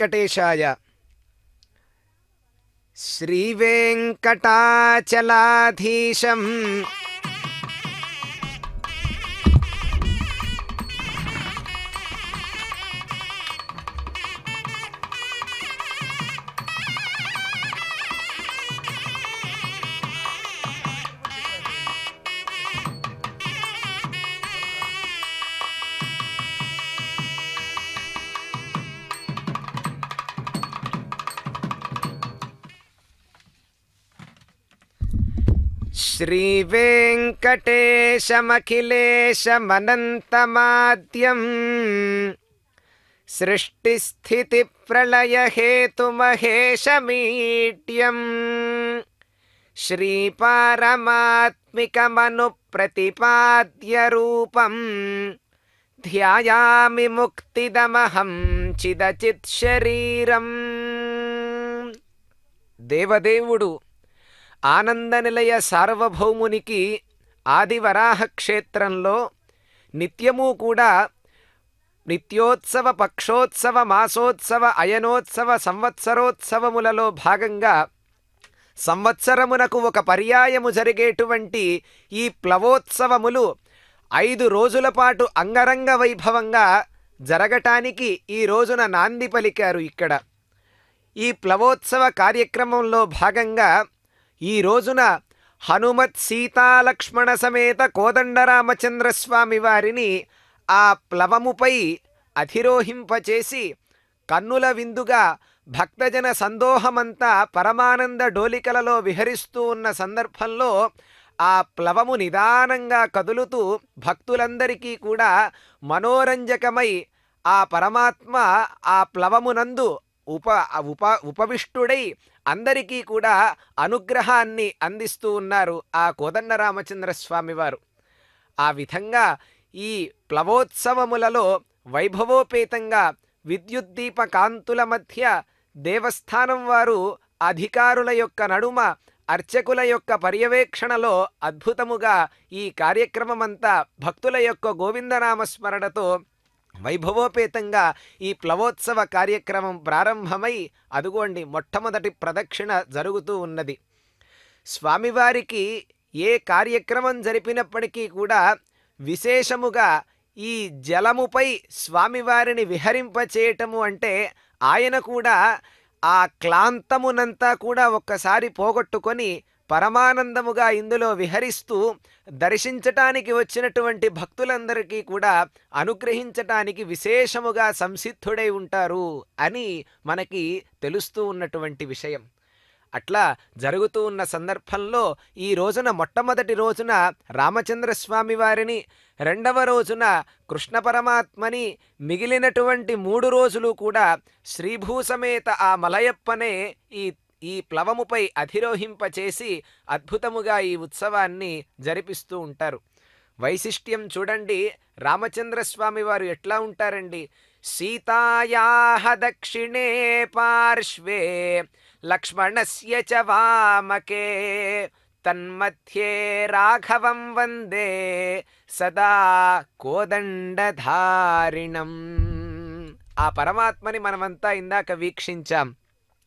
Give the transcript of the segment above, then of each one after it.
वेङ्कटेशाय। श्रीवेङ्कटाचलाधीशम्। శ్రీవేంకటాచలాధీశం శ్రీవేంకటేశమఖిలేశమనంతమాద్యం సృష్టిస్థితిప్రళయహేతుమహేశమీట్యం శ్రీపారమాత్మికమనుప్రతిపాద్య ధ్యాయామి ముక్తిదమహం చిదచిత్ శరీరం దేవదేవుడు ఆనంద నిలయ సార్వభౌమునికి ఆదివరాహ క్షేత్రంలో నిత్యము కూడా నిత్యోత్సవ పక్షోత్సవ మాసోత్సవ అయనోత్సవ సంవత్సరోత్సవములలో భాగంగా సంవత్సరమునకు ఒక పర్యాయము జరిగేటువంటి ఈ ప్లవోత్సవములు ఐదు రోజుల పాటు అంగరంగ వైభవంగా జరగటానికి ఈ రోజున నాంది పలికారు ఇక్కడ. ఈ ప్లవోత్సవ కార్యక్రమంలో భాగంగా ఈ రోజున హనుమత్ సీతాలక్ష్మణ సమేత కోదండరామచంద్రస్వామి వారిని ఆ ప్లవముపై అధిరోహింపచేసి కన్నుల విందుగా భక్తజన సందోహమంతా పరమానంద డోలికలలో విహరిస్తూ ఉన్న సందర్భంలో ఆ ప్లవము నిదానంగా కదులుతూ భక్తులందరికీ కూడా మనోరంజకమై ఆ పరమాత్మ ఆ ప్లవమునందు ఉప ఉప ఉపవిష్టుడై అందరికీ కూడా అనుగ్రహాన్ని అందిస్తూ ఉన్నారు ఆ కోదండరామచంద్ర స్వామి వారు. ఆ విధంగా ఈ ప్లవోత్సవములలో వైభవోపేతంగా విద్యుద్దీప కాంతుల మధ్య దేవస్థానం వారు అధికారుల యొక్క నడుమ అర్చకుల యొక్క పర్యవేక్షణలో అద్భుతముగా ఈ కార్యక్రమమంతా భక్తుల యొక్క గోవిందనామస్మరణతో వైభవోపేతంగా ఈ ప్లవోత్సవ కార్యక్రమం ప్రారంభమై అదుగోండి మొట్టమొదటి ప్రదక్షిణ జరుగుతూ ఉన్నది. స్వామివారికి ఏ కార్యక్రమం జరిపినప్పటికీ కూడా విశేషముగా ఈ జలముపై స్వామివారిని విహరింపచేయటము అంటే ఆయన కూడా ఆ క్లాంతమునంతా కూడా ఒక్కసారి పోగొట్టుకొని పరమానందముగా ఇందులో విహరిస్తూ దర్శించటానికి వచ్చినటువంటి భక్తులందరికీ కూడా అనుగ్రహించటానికి విశేషముగా సంసిద్ధుడై ఉంటారు అని మనకి తెలుస్తూ ఉన్నటువంటి విషయం. అట్లా జరుగుతూ ఉన్న సందర్భంలో ఈ రోజున మొట్టమొదటి రోజున రామచంద్రస్వామి వారిని రెండవ రోజున కృష్ణ పరమాత్మని మిగిలినటువంటి మూడు రోజులు కూడా శ్రీభూసమేత ఆ మలయప్పనే ఈ ఈ ప్లవముపై అధిరోహింపచేసి అద్భుతముగా ఈ ఉత్సవాన్ని జరిపిస్తూ ఉంటారు. వైశిష్ట్యం చూడండి రామచంద్రస్వామి వారు ఎట్లా ఉంటారండి? సీతాయాహ దక్షిణే పార్శ్వే లక్ష్మణస్య చ వామకే తన్మధ్యే రాఘవం వందే సదా కోదండధారిణం. ఆ పరమాత్మని మనమంతా ఇందాక వీక్షించాం.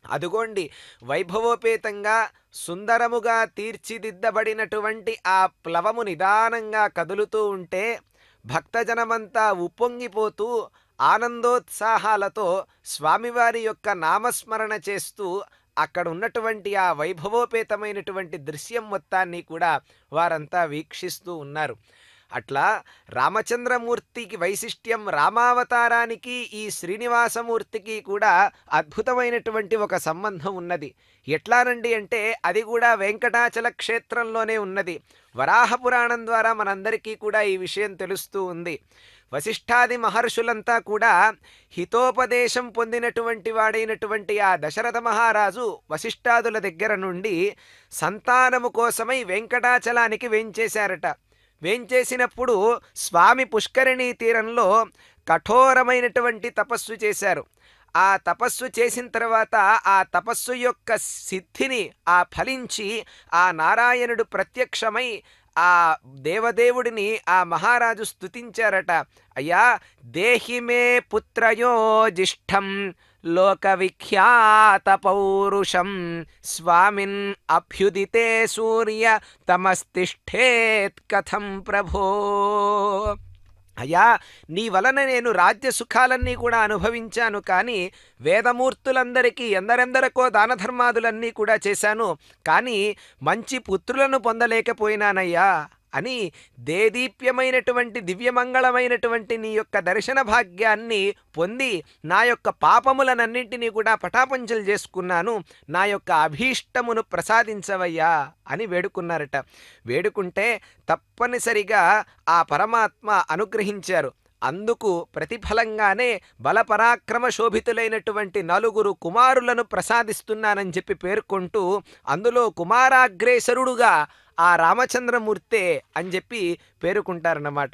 అదుగోండి వైభవోపేతంగా సుందరముగా తీర్చిదిద్దబడినటువంటి ఆ ప్లవము నిదానంగా కదులుతూ ఉంటే భక్తజనమంతా ఉప్పొంగిపోతూ ఆనందోత్సాహాలతో స్వామివారి యొక్క నామస్మరణ చేస్తూ అక్కడ ఉన్నటువంటి ఆ వైభవోపేతమైనటువంటి దృశ్యం మొత్తాన్ని కూడా వారంతా వీక్షిస్తూ ఉన్నారు. అట్లా రామచంద్రమూర్తికి వైశిష్ట్యం రామావతారానికి ఈ శ్రీనివాసమూర్తికి కూడా అద్భుతమైనటువంటి ఒక సంబంధం ఉన్నది. ఎట్లానండి అంటే అది కూడా వెంకటాచల క్షేత్రంలోనే ఉన్నది. వరాహ పురాణం ద్వారా మనందరికీ కూడా ఈ విషయం తెలుస్తూ ఉంది. వశిష్ఠాది మహర్షులంతా కూడా హితోపదేశం పొందినటువంటి వాడైనటువంటి ఆ దశరథ మహారాజు వశిష్ఠాదుల దగ్గర నుండి సంతానము కోసమై వెంకటాచలానికి వేంచేశారట. వేంచేసినప్పుడు స్వామి పుష్కరిణీ తీరంలో కఠోరమైనటువంటి తపస్సు చేశారు. ఆ తపస్సు చేసిన తర్వాత ఆ తపస్సు యొక్క సిద్ధిని ఆ ఫలించి ఆ నారాయణుడు ప్రత్యక్షమై ఆ దేవదేవుడిని ఆ మహారాజు స్తుతించారట. అయ్యా దేహిమే పుత్రయోజిష్టం లోకవిఖ్యాత పౌరుషం స్వామిన్ అభ్యుదితే సూర్య తమస్తిష్ఠేత్ కథం ప్రభో అయ్యా నీ వలన నేను రాజ్య సుఖాలన్నీ కూడా అనుభవించాను కానీ వేదమూర్తులందరికీ ఎందరెందరకో దాన ధర్మాదులన్నీ కూడా చేశాను కానీ మంచి పుత్రులను పొందలేకపోయినానయ్యా. అని దేదీప్యమైనటువంటి దివ్యమంగళమైనటువంటి నీ యొక్క దర్శన భాగ్యాన్ని పొంది నా యొక్క పాపములనన్నింటినీ కూడా పటాపంచలు చేసుకున్నాను. నా యొక్క అభీష్టమును ప్రసాదించవయ్యా అని వేడుకున్నారట. వేడుకుంటే తప్పనిసరిగా ఆ పరమాత్మ అనుగ్రహించారు. అందుకు ప్రతిఫలంగానే బలపరాక్రమ శోభితులైనటువంటి నలుగురు కుమారులను ప్రసాదిస్తున్నానని చెప్పి పేర్కొంటూ అందులో కుమారాగ్రేసరుడుగా ఆ రామచంద్రమూర్తే అని చెప్పి పేరుకుంటారన్నమాట.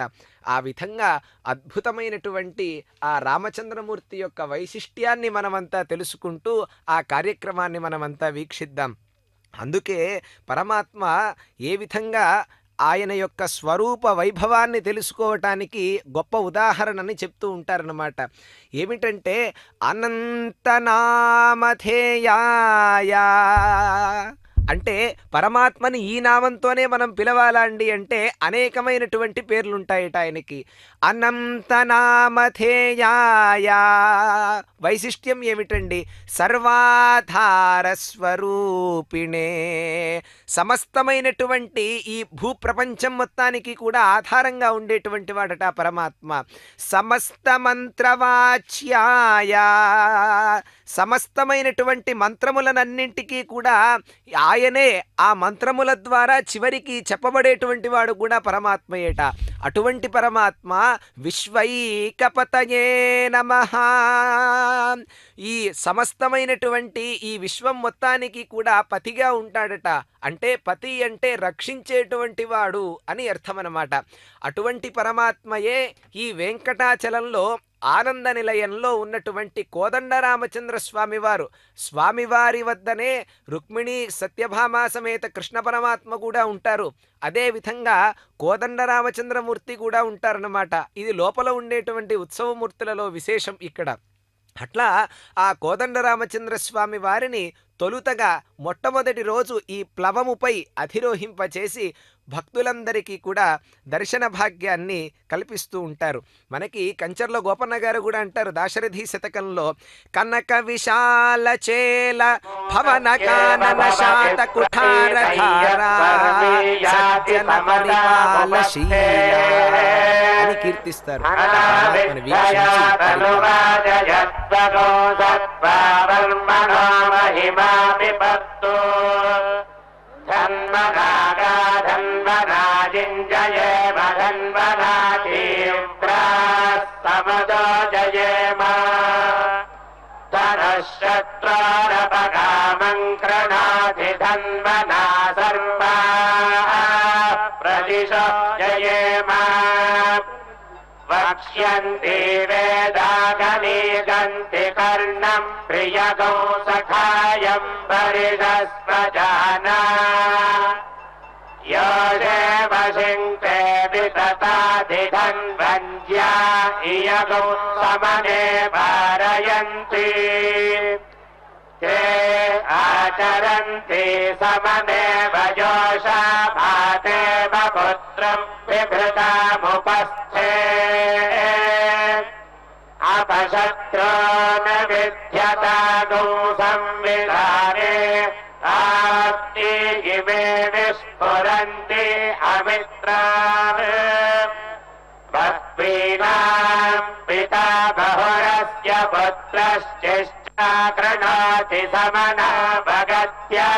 ఆ విధంగా అద్భుతమైనటువంటి ఆ రామచంద్రమూర్తి యొక్క వైశిష్ట్యాన్ని మనమంతా తెలుసుకుంటూ ఆ కార్యక్రమాన్ని మనమంతా వీక్షిద్దాం. అందుకే పరమాత్మ ఏ విధంగా ఆయన యొక్క స్వరూప వైభవాన్ని తెలుసుకోవటానికి గొప్ప ఉదాహరణని చెప్తూ ఉంటారన్నమాట. ఏమిటంటే అనంతనామధేయాయ అంటే పరమాత్మని ఈ నామంతోనే మనం పిలవాలా అండి అంటే అనేకమైనటువంటి పేర్లుంటాయట ఆయనకి. అనంతనామధేయాయ. వైశిష్ట్యం ఏమిటండి? సర్వాధార స్వరూపిణే సమస్తమైనటువంటి ఈ భూప్రపంచం మొత్తానికి కూడా ఆధారంగా ఉండేటువంటి వాడట పరమాత్మ. సమస్త మంత్రవాచ్యాయ సమస్తమైనటువంటి మంత్రములనన్నింటికీ కూడా ఆయనే ఆ మంత్రముల ద్వారా చివరికి చెప్పబడేటువంటి వాడు కూడా పరమాత్మయేట. అటువంటి పరమాత్మ విశ్వైకపతయే నమ. ఈ సమస్తమైనటువంటి ఈ విశ్వం మొత్తానికి కూడా పతిగా ఉంటాడట. అంటే పతి అంటే రక్షించేటువంటి వాడు అని అర్థమనమాట అటువంటి పరమాత్మయే ఈ వెంకటాచలంలో ఆనంద నిలయంలో ఉన్నటువంటి కోదండరామచంద్ర స్వామివారు స్వామివారి వద్దనే రుక్మిణి సత్యభామ సమేత కృష్ణ పరమాత్మ కూడా ఉంటారు. అదే విధంగా కోదండరామచంద్రమూర్తి కూడా ఉంటారన్నమాట. ఇది లోపల ఉండేటువంటి ఉత్సవమూర్తులలో విశేషం ఇక్కడ. అట్లా ఆ కోదండరామచంద్ర స్వామి వారిని తొలుతగా మొట్టమొదటి రోజు ఈ ప్లవముపై అధిరోహింపచేసి భక్తులందరికీ కూడా దర్శన భాగ్యాన్ని కల్పిస్తూ ఉంటారు. మనకి కంచర్లో గోపన్న గారు కూడా అంటారు దాశరథి శతకంలో కనక విశాల చేల భవన కానన శాత కుఠార అని కీర్తిస్తారు. వీక్షించి न्मगाधन्वराजिम् जयमधन्वधामदो तीव्रास्तमदो जयेम तरशत्रापगामन्त्रणाधिधन्वधा सर्वा प्रदिश श्यन्ति वेदागमे गन्ति कर्णम् प्रियगौ सखायम् भरिदस्मजाना यजन्ते वितताधिघन् भज्या इयगौ समने पारयन्ति। ते आचरन्ति सममेव भजोषा भाते पुत्रम् विभृतामुपस्थे। अपशत्रो न विद्यता गौ संविधाने आप्ति इमे विस्फुरन्ति अमित्रान्। बह्वीनाम् पिता बहुरस्य पुत्रश्चिष्टाकृणाति समना भगत्या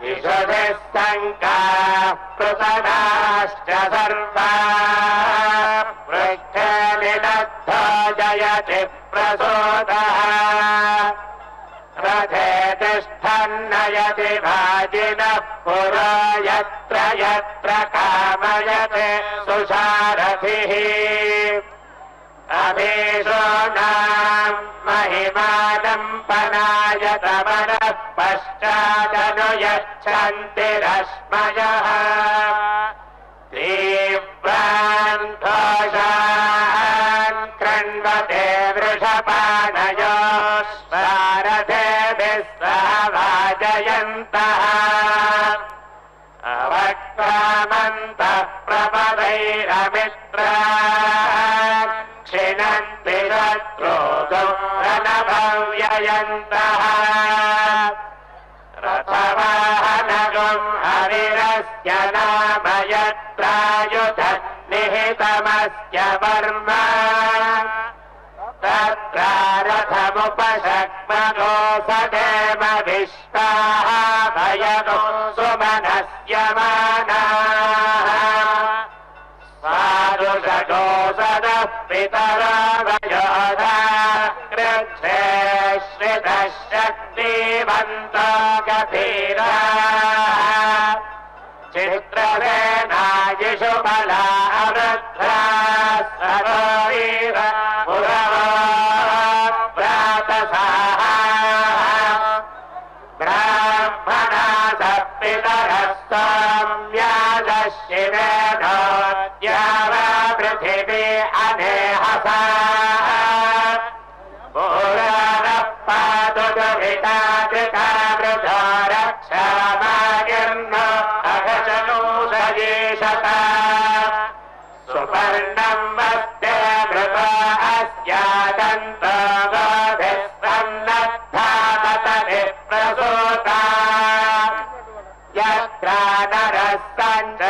शिशुभिः शङ्काः पृतनाश्च सर्वा। पृष्ठनिदग्धो जयति प्रसोदः। रथे तिष्ठन्नयति भाजिनः पुरा यत्र यत्र कामयते सुसारथिः। ो नाम् महिमानम्बनाय समरः पश्चादनु यच्छन्तिरस्मयः तीव्रान् त्वन् क्रण्वते वृषपानयोः सारथे विः सह वाजयन्तः। अवक्त्रामन्तः प्रभवैरमित्रा ्रोदं हनभव्ययन्तः रथवाहनगम् हरिरस्य नामयत्रायुध निहितमस्य वर्म। तत्रारथमुपशक्मगो सधेवष्टाः भयगो सुमनस्य मानाः। सारुषगो सदः पितरावयोधाग्रन्थे श्रितशक्तिवन्त गभीरा चित्रवेनायिषु बला अवृद्धा सर्वीरा ब्राह्मणा स पितरस्ताम्यादशिवेन পৃথিবী আনে হাসা ভোরা রপ্পা দুর্ভিতা কৃতা বৃধ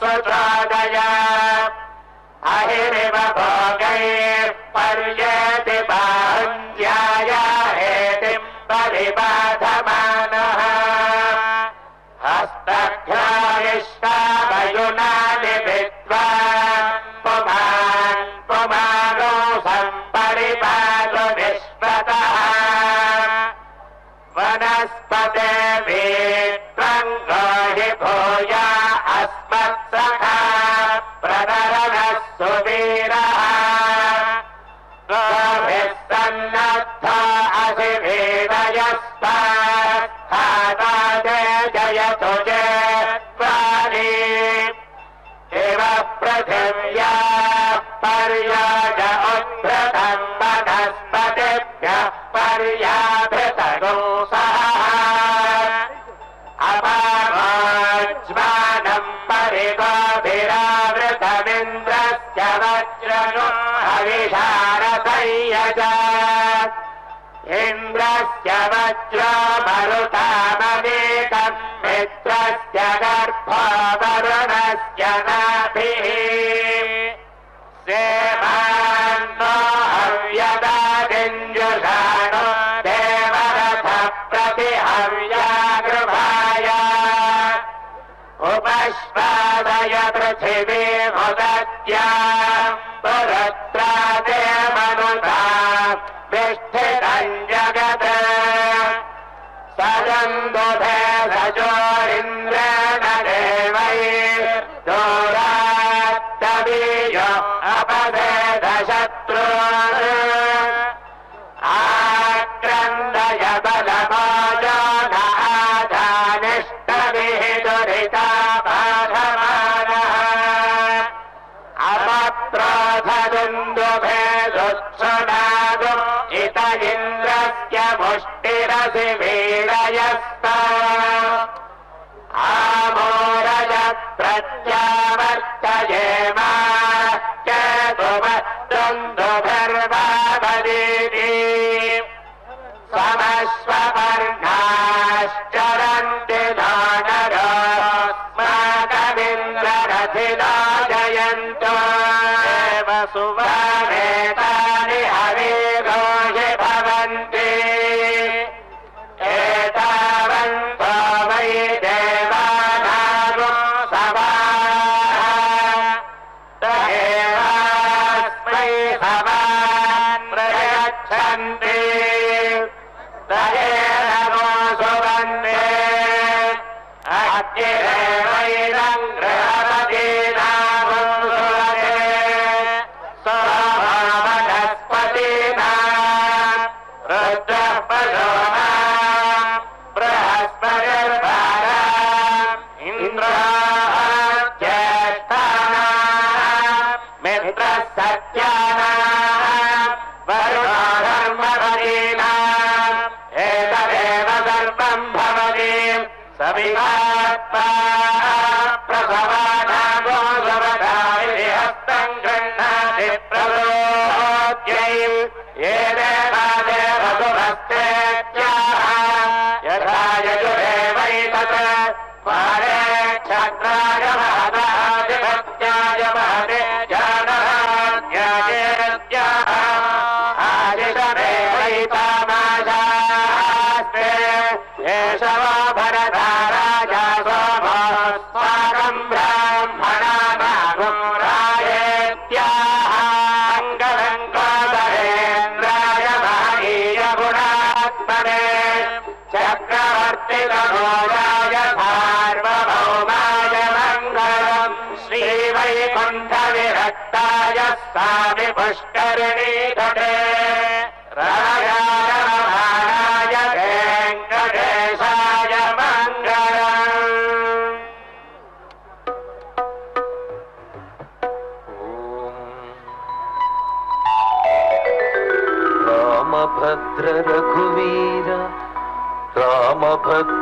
चोदय अहिरिव भोगैः पर्येति बाहुञ्ज्याय हेतिम् परिबाधमानः हस्तघ्रायिष्टामयुनानि विद्वा वनस्पते वेत्रम् गाहि भूया अस्मत्सखा प्रनरणः पृथिव्या पर्याय उद्भृतम् वनस्पतिभ्यः ज मरुता मित्रस्य तन्मित्रस्य गर्भरुणस्य नाभिः। सेवान्नो न देवरथ दे मरथ उपश्वादय पृथिवी मुदत्या पुरत्रा परत्रा विष्ठितञ्ज आनन्दोभेभजो भेडाय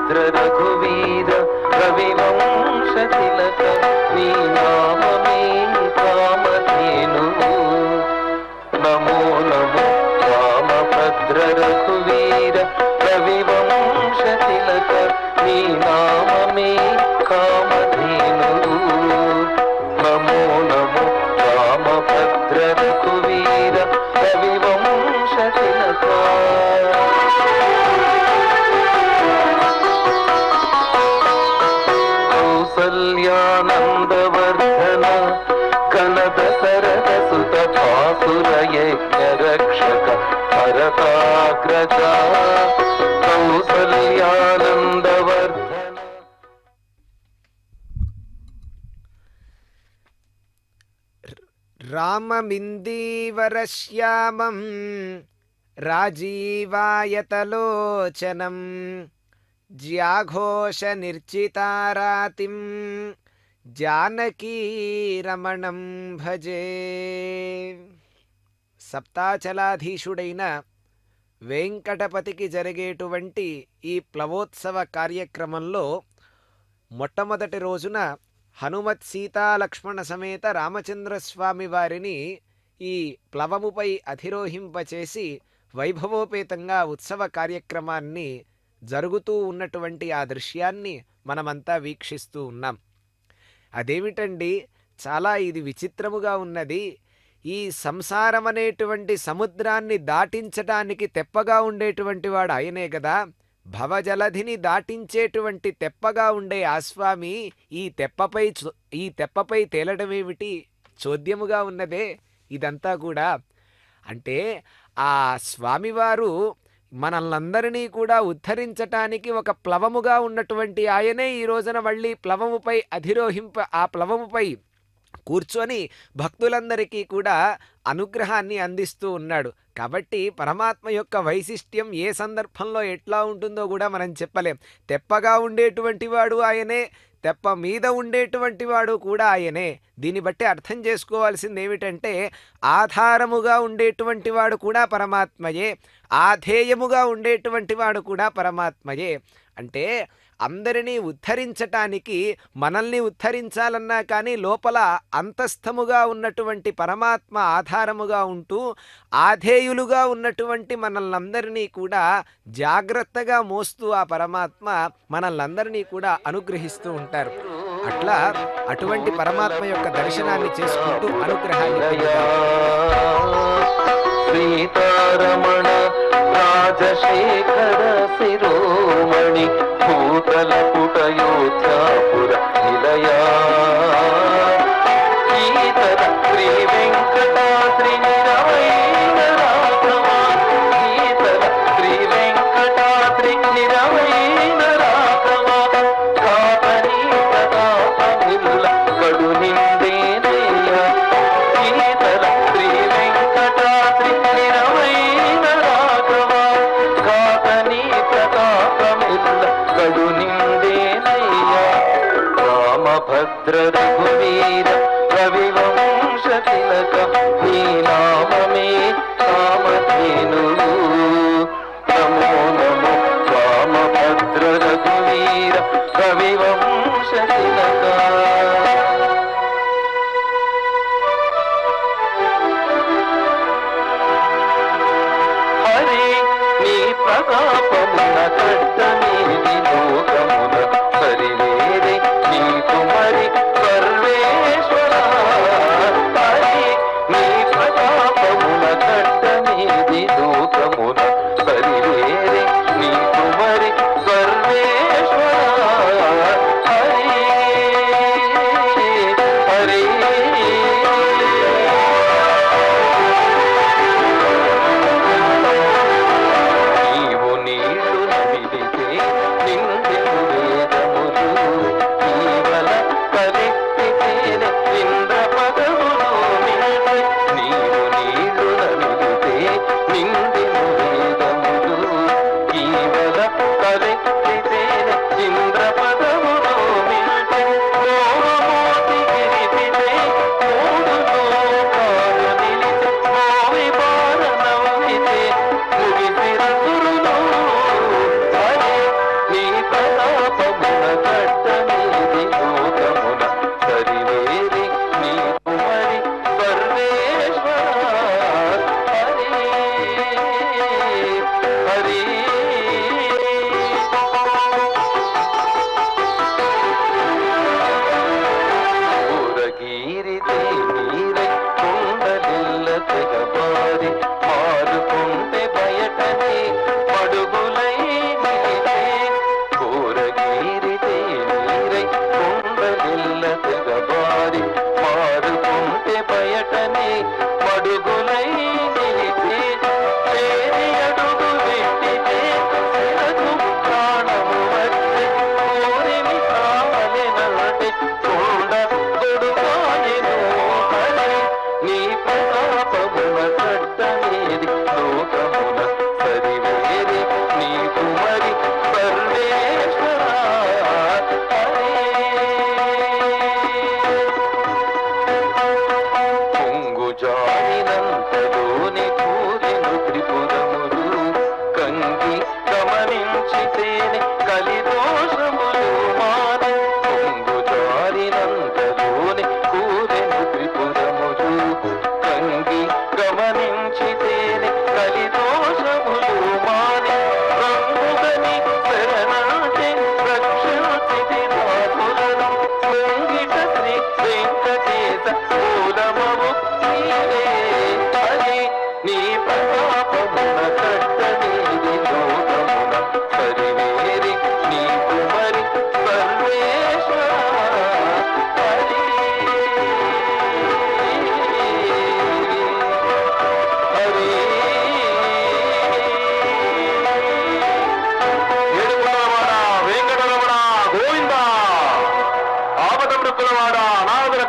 Trânsito భరతాగ్రజ కౌసల్యానందవర్ధన రామమిందీవరశ్యామం రాజీవాయతలోచనం జ్యాఘోషనిర్చితారాతిం జానకీరమణం భజే సప్తాచలాధీశుడైన వెంకటపతికి జరిగేటువంటి ఈ ప్లవోత్సవ కార్యక్రమంలో మొట్టమొదటి రోజున హనుమత్ సీతాలక్ష్మణ సమేత రామచంద్రస్వామి వారిని ఈ ప్లవముపై అధిరోహింపచేసి వైభవోపేతంగా ఉత్సవ కార్యక్రమాన్ని జరుగుతూ ఉన్నటువంటి ఆ దృశ్యాన్ని మనమంతా వీక్షిస్తూ ఉన్నాం. అదేమిటండి? చాలా ఇది విచిత్రముగా ఉన్నది. ఈ సంసారం అనేటువంటి సముద్రాన్ని దాటించటానికి తెప్పగా ఉండేటువంటి వాడు ఆయనే కదా భవజలధిని దాటించేటువంటి తెప్పగా ఉండే ఆ స్వామి ఈ తెప్పపై చో- ఈ తెప్పపై తేలడమేమిటి చోద్యముగా ఉన్నదే. ఇదంతా కూడా. అంటే ఆ స్వామివారు మనల్నందరినీ కూడా ఉద్ధరించటానికి ఒక ప్లవముగా ఉన్నటువంటి ఆయనే ఈ రోజున మళ్ళీ ప్లవముపై అధిరోహింప ఆ ప్లవముపై కూర్చొని భక్తులందరికీ కూడా అనుగ్రహాన్ని అందిస్తూ ఉన్నాడు. కాబట్టి పరమాత్మ యొక్క వైశిష్ట్యం ఏ సందర్భంలో ఎట్లా ఉంటుందో కూడా మనం చెప్పలేం. తెప్పగా ఉండేటువంటి వాడు ఆయనే తెప్ప మీద ఉండేటువంటి వాడు కూడా ఆయనే. దీన్ని బట్టి అర్థం చేసుకోవాల్సింది ఏమిటంటే ఆధారముగా ఉండేటువంటి వాడు కూడా పరమాత్మయే ఆధేయముగా ఉండేటువంటి వాడు కూడా పరమాత్మయే. అంటే అందరినీ ఉద్ధరించటానికి మనల్ని ఉద్ధరించాలన్నా కానీ లోపల అంతస్థముగా ఉన్నటువంటి పరమాత్మ ఆధారముగా ఉంటూ ఆధేయులుగా ఉన్నటువంటి మనల్నందరినీ కూడా జాగ్రత్తగా మోస్తూ ఆ పరమాత్మ మనల్నందరినీ కూడా అనుగ్రహిస్తూ ఉంటారు. అట్లా అటువంటి పరమాత్మ యొక్క దర్శనాన్ని చేసుకుంటూ అనుగ్రహాన్ని సీతారమణ రాజశేఖర శిరోమణి భూతల పుటయోధ్యాపుర నిలయా. ఈతర శ్రీ వెంకటాద్రి ्रभुवे कविवं शिलक कामधेनु। नमो नमः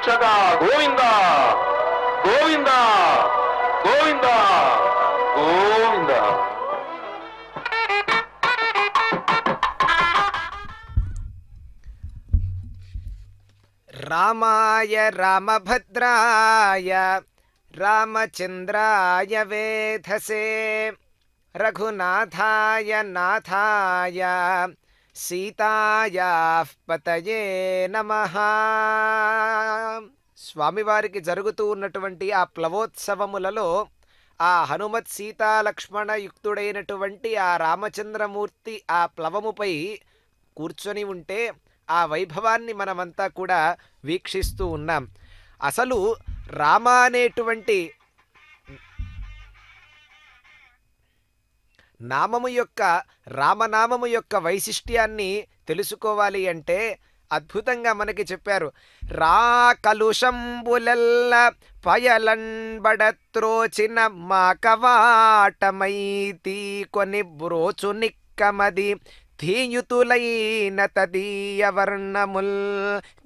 రక్షక గోవింద గోవింద గోవింద గోవింద రామాయ రామభద్రాయ रामचंद्राय वेधसे रघुनाथाय नाथाय సీతాయాః పతయే నమ. స్వామివారికి జరుగుతూ ఉన్నటువంటి ఆ ప్లవోత్సవములలో ఆ హనుమత్ సీతాలక్ష్మణ యుక్తుడైనటువంటి ఆ రామచంద్రమూర్తి ఆ ప్లవముపై కూర్చొని ఉంటే ఆ వైభవాన్ని మనమంతా కూడా వీక్షిస్తూ ఉన్నాం. అసలు రామ అనేటువంటి నామము యొక్క రామనామము యొక్క వైశిష్ట్యాన్ని తెలుసుకోవాలి అంటే అద్భుతంగా మనకి చెప్పారు. రా కలుషంబులెల్ల పయలంబడత్రోచిన మా కవాటమైతి కొని బ్రోచు నిక్కమది. ధీయుతులైన తదీయవర్ణముల్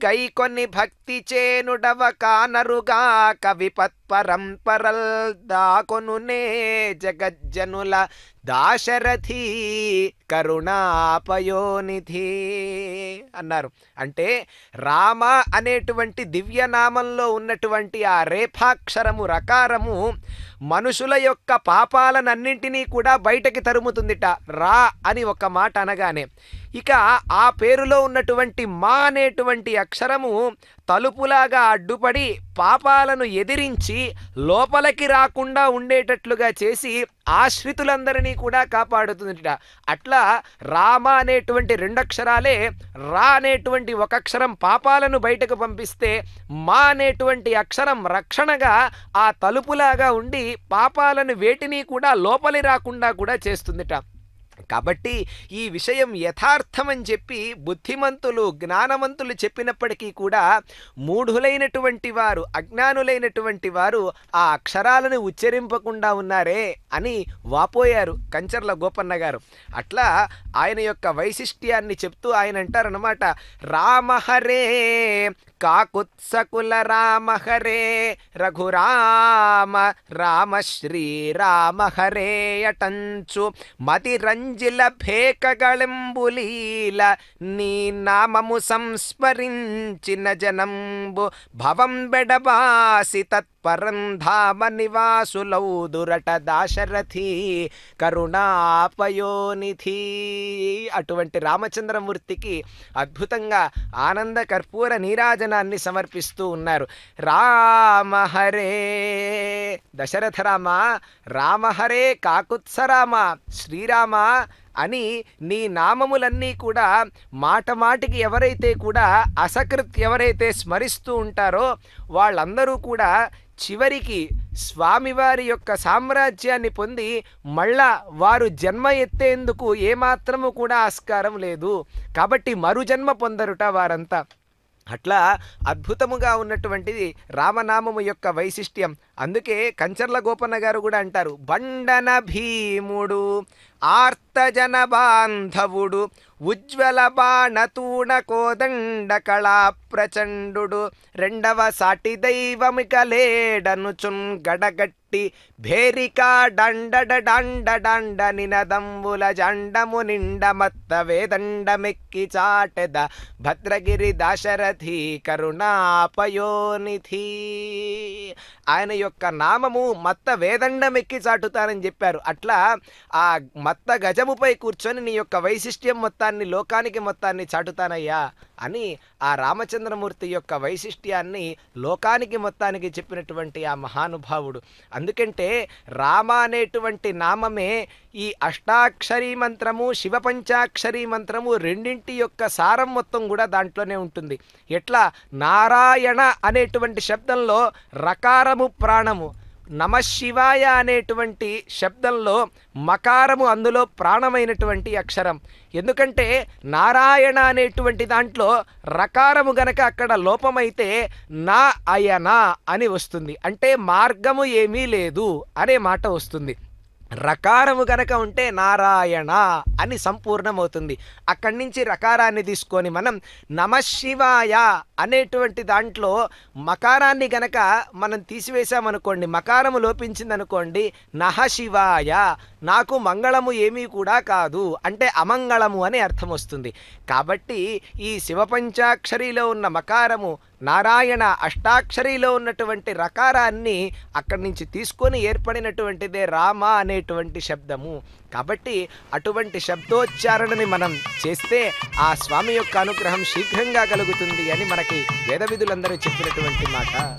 కైకొని భక్తి చేనుడవ కానరుగాక దాకొను దాకొనునే జగజ్జనుల దాశరథి కరుణాపయోనిధి అన్నారు. అంటే రామ అనేటువంటి దివ్యనామంలో ఉన్నటువంటి ఆ రేపాక్షరము రకారము మనుషుల యొక్క పాపాలనన్నింటినీ కూడా బయటకి తరుముతుందిట. రా అని ఒక మాట అనగానే ఇక ఆ పేరులో ఉన్నటువంటి మా అనేటువంటి అక్షరము తలుపులాగా అడ్డుపడి పాపాలను ఎదిరించి లోపలికి రాకుండా ఉండేటట్లుగా చేసి ఆశ్రితులందరినీ కూడా కాపాడుతుందిట. అట్లా రామ అనేటువంటి రెండు అక్షరాలే రా అనేటువంటి ఒక అక్షరం పాపాలను బయటకు పంపిస్తే మా అనేటువంటి అక్షరం రక్షణగా ఆ తలుపులాగా ఉండి పాపాలను వేటిని కూడా లోపలి రాకుండా కూడా చేస్తుందిట. కాబట్టి ఈ విషయం యథార్థమని చెప్పి బుద్ధిమంతులు జ్ఞానవంతులు చెప్పినప్పటికీ కూడా మూఢులైనటువంటి వారు అజ్ఞానులైనటువంటి వారు ఆ అక్షరాలను ఉచ్చరింపకుండా ఉన్నారే అని వాపోయారు కంచర్ల గోపన్న గారు. అట్లా ఆయన యొక్క వైశిష్ట్యాన్ని చెప్తూ ఆయన అంటారనమాట రామహరే కాకుత్సకుల రామహరే రఘురామ రామ శ్రీరామ అటంచు మతి రంజిల భేకగళంబులీల నీ నామము సంస్మరించిన జనంబు భవం బెడబాసి పరంధామ నివాసులౌ దురట దాశరథి కరుణాపయోనిధి. అటువంటి రామచంద్రమూర్తికి అద్భుతంగా ఆనంద కర్పూర నీరాజనాన్ని సమర్పిస్తూ ఉన్నారు. రామ హరే! దశరథ రామ రామ హరే కాకుత్సరామ శ్రీరామ అని నీ నామములన్నీ కూడా మాట మాటికి ఎవరైతే కూడా అసకృత్ ఎవరైతే స్మరిస్తూ ఉంటారో వాళ్ళందరూ కూడా చివరికి స్వామివారి యొక్క సామ్రాజ్యాన్ని పొంది మళ్ళా వారు జన్మ ఎత్తేందుకు ఏమాత్రము కూడా ఆస్కారం లేదు. కాబట్టి మరు జన్మ పొందరుట వారంతా. అట్లా అద్భుతముగా ఉన్నటువంటిది రామనామము యొక్క వైశిష్ట్యం. అందుకే కంచర్ల గోపన్న గారు కూడా అంటారు బండన భీముడు ఆర్తజన బాంధవుడు ఉజ్వల బాణతూణ కోదండ కళా ప్రచండు రెండవ సాటి దైవమిక లేడనుచున్ గడగట్టి భేరికా డండడ డండ డండ నినదంబుల జండము నిండ మత్త వేదండమెక్కి చాటెద భద్రగిరి దాశరథి కరుణాపయోనిధి. ఆయన యొక్క నామము మత్త వేదండమెక్కి చాటుతానని చెప్పారు. అట్లా ఆ మత్త గజముపై కూర్చొని నీ యొక్క వైశిష్ట్యం మొత్తాన్ని లోకానికి మొత్తాన్ని చాటుతానయ్యా. అని ఆ రామచంద్రమూర్తి యొక్క వైశిష్ట్యాన్ని లోకానికి మొత్తానికి చెప్పినటువంటి ఆ మహానుభావుడు. అందుకంటే రామ అనేటువంటి నామమే ఈ అష్టాక్షరీ మంత్రము శివ పంచాక్షరీ మంత్రము రెండింటి యొక్క సారం మొత్తం కూడా దాంట్లోనే ఉంటుంది. ఎట్లా? నారాయణ అనేటువంటి శబ్దంలో రకారము ప్రాణము. నమశివాయ అనేటువంటి శబ్దంలో మకారము అందులో ప్రాణమైనటువంటి అక్షరం. ఎందుకంటే నారాయణ అనేటువంటి దాంట్లో రకారము గనక అక్కడ లోపమైతే నా అయన అని వస్తుంది. అంటే మార్గము ఏమీ లేదు అనే మాట వస్తుంది. రకారము గనక ఉంటే నారాయణ అని సంపూర్ణమవుతుంది. అక్కడి నుంచి రకారాన్ని తీసుకొని మనం నమశివాయ అనేటువంటి దాంట్లో మకారాన్ని గనక మనం తీసివేశామనుకోండి మకారము లోపించిందనుకోండి నహ శివాయ నాకు మంగళము ఏమీ కూడా కాదు అంటే అమంగళము అని అర్థం వస్తుంది. కాబట్టి ఈ శివపంచాక్షరిలో ఉన్న మకారము నారాయణ అష్టాక్షరిలో ఉన్నటువంటి రకారాన్ని అక్కడి నుంచి తీసుకొని ఏర్పడినటువంటిదే రామ అనేటువంటి శబ్దము. కాబట్టి అటువంటి శబ్దోచ్చారణని మనం చేస్తే ఆ స్వామి యొక్క అనుగ్రహం శీఘ్రంగా కలుగుతుంది అని మనకి వేద విధులందరూ చెప్పినటువంటి మాట.